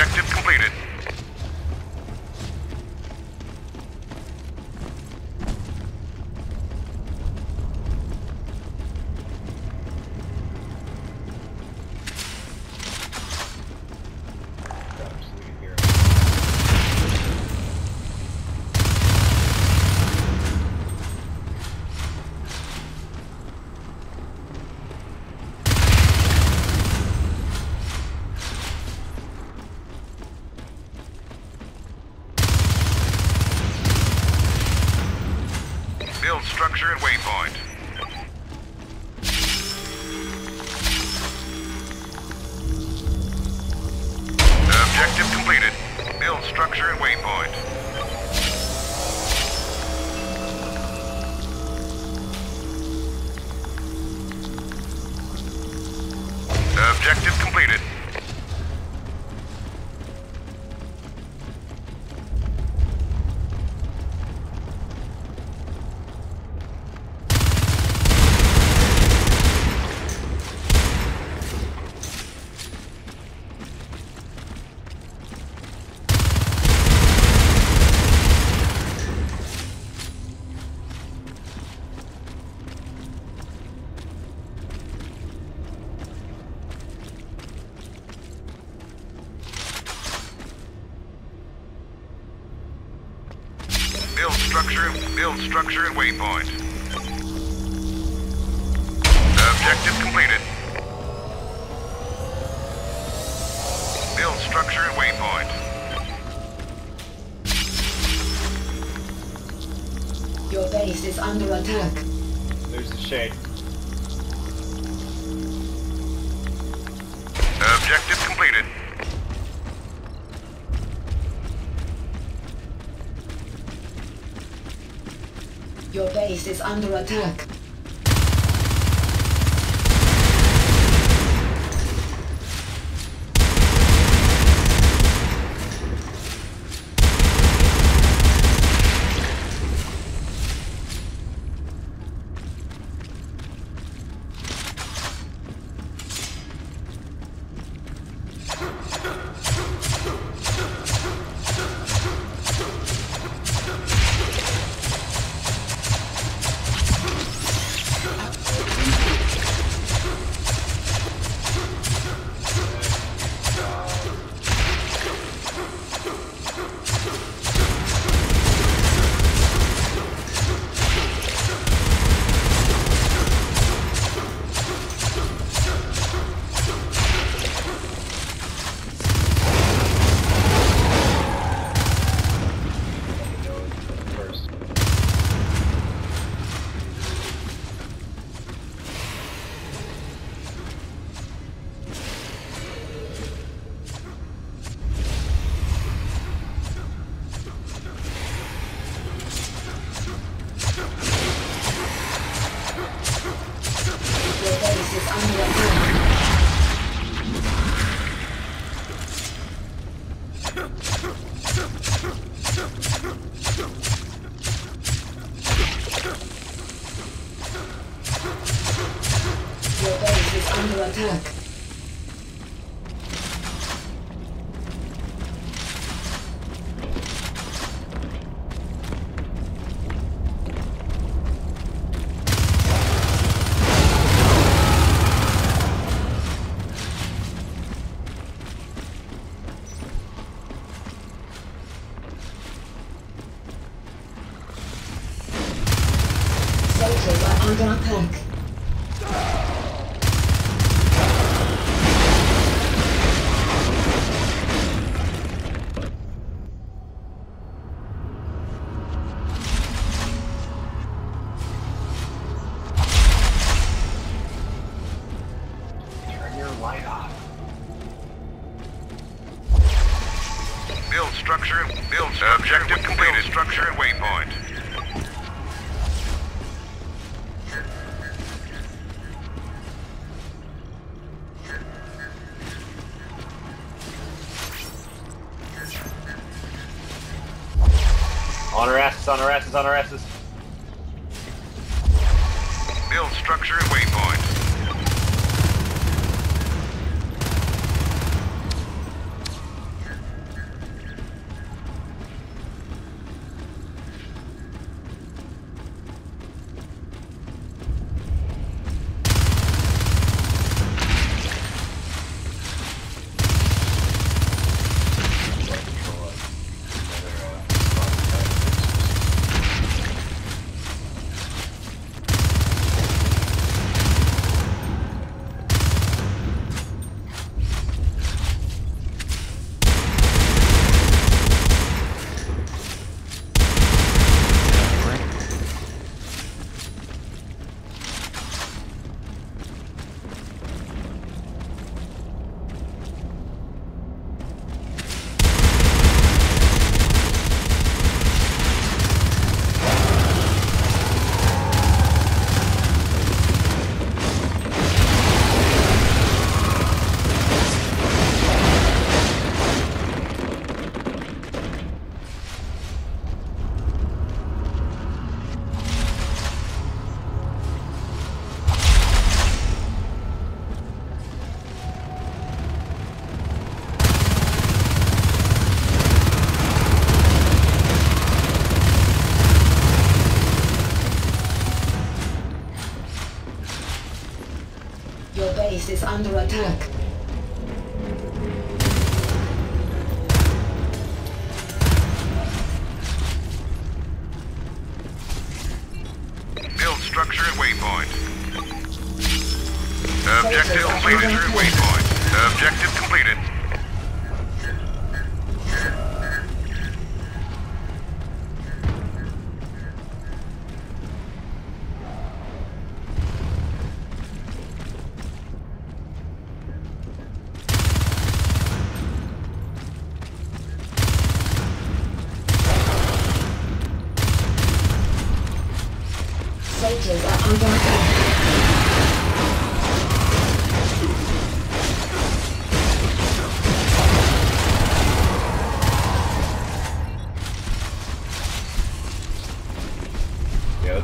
Objective Build structure, build structure and waypoint. Objective completed. Build structure and waypoint. Your base is under attack. There's the shade. Objective completed. Your base is under attack. Soldiers are under attack. Turn your light off. Build structure, build objective completed. Structure and waypoint. On our asses, on our asses, on our asses. Build structure and waypoint. Under attack. Build structure at waypoint. Objective completed at waypoint. Objective completed.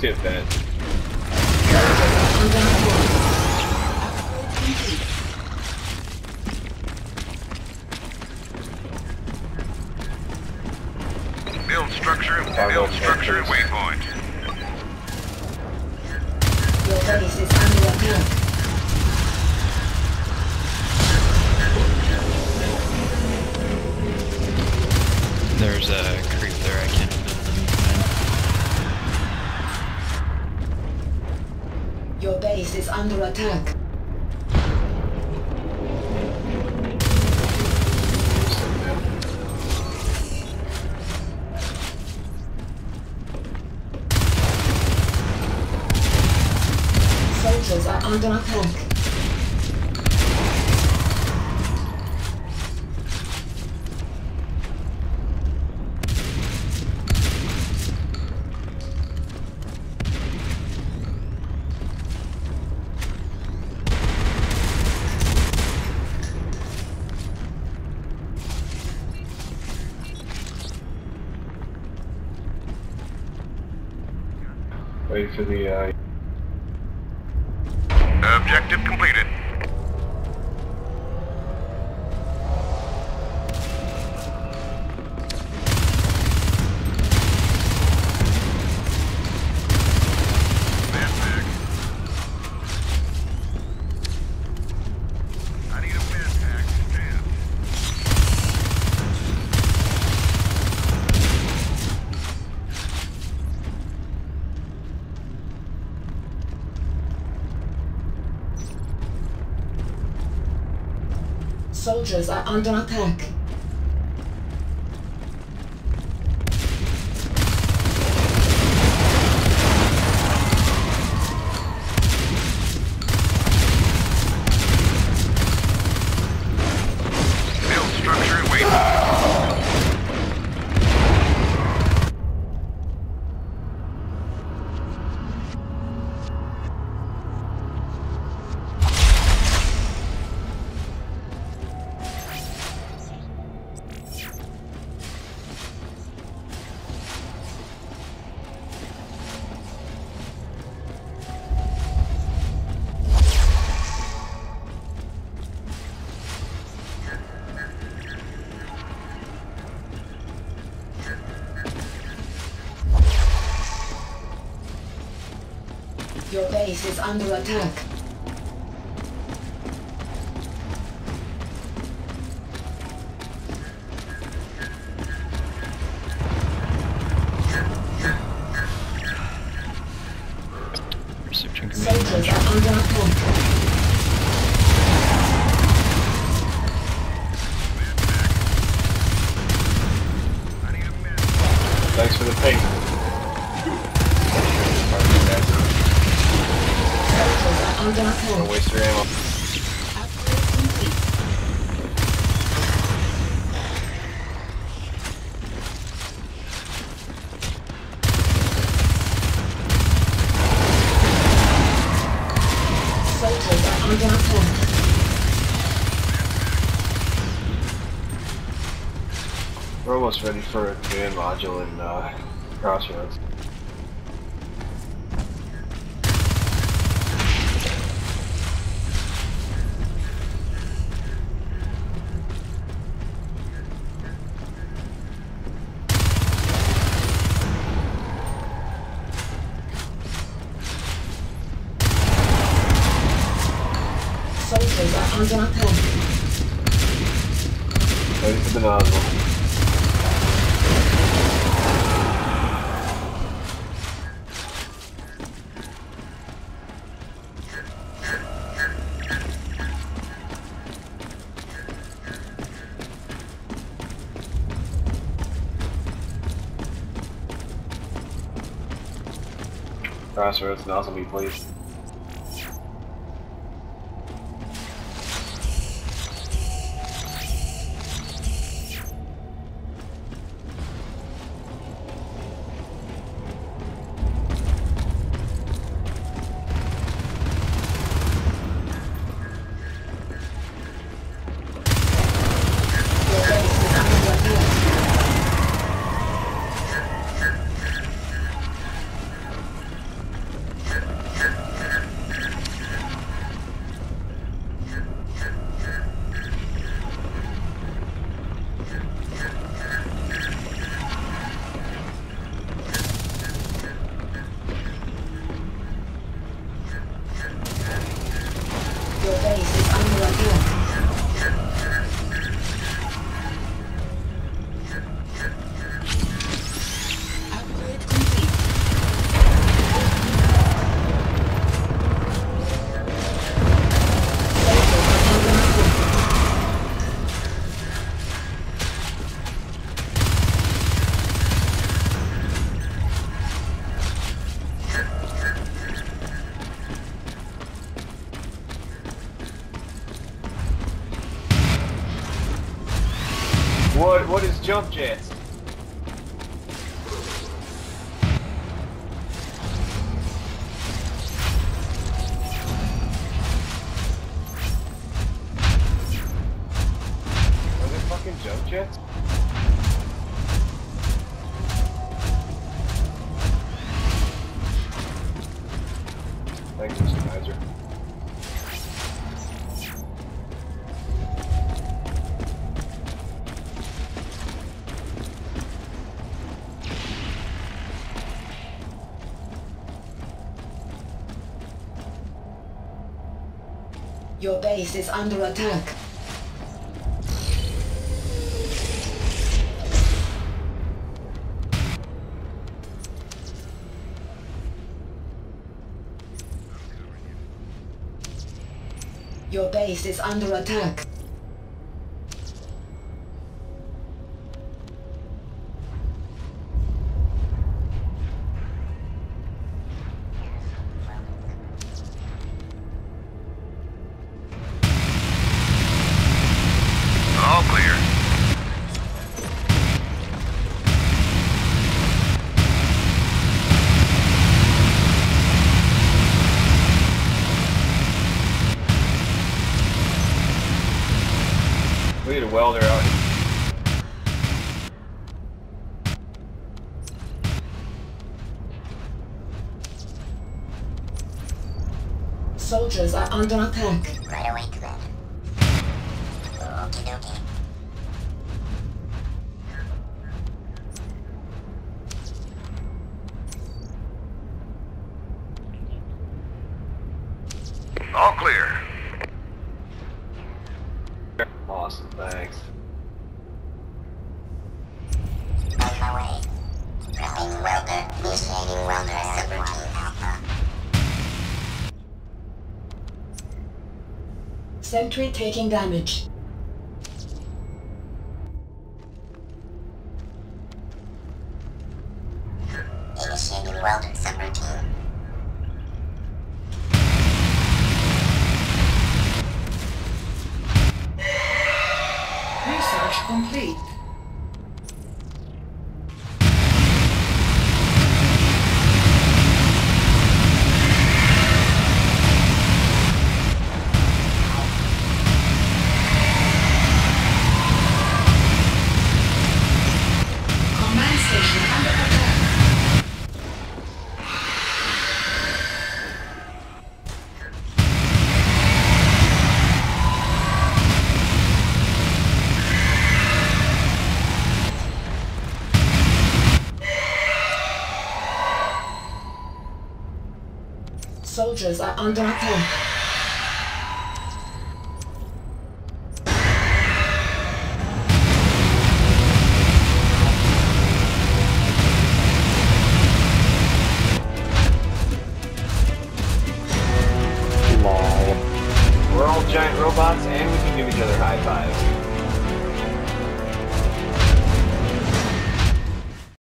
Let's get Bennett. Soldiers are under attack. Build structure. Cargo Build structure at waypoint. Your base is under attack. There's a base is under attack. Soldiers are under attack. For the, uh, Soldiers are under attack. Base is under attack. Soldiers are under attack. Almost ready for a command module in, uh, Crossroads. Soldiers are under attack. Ready for the nozzle. Crossroads, nozzle me, please. Jump jets? Your base is under attack. Your base is under attack. We need a welder out here. Soldiers are under attack. Right away, Awesome, thanks. On my way. Prepping welder. Initiating welder subroutine alpha. Sentry taking damage. Complete. Soldiers are under attack.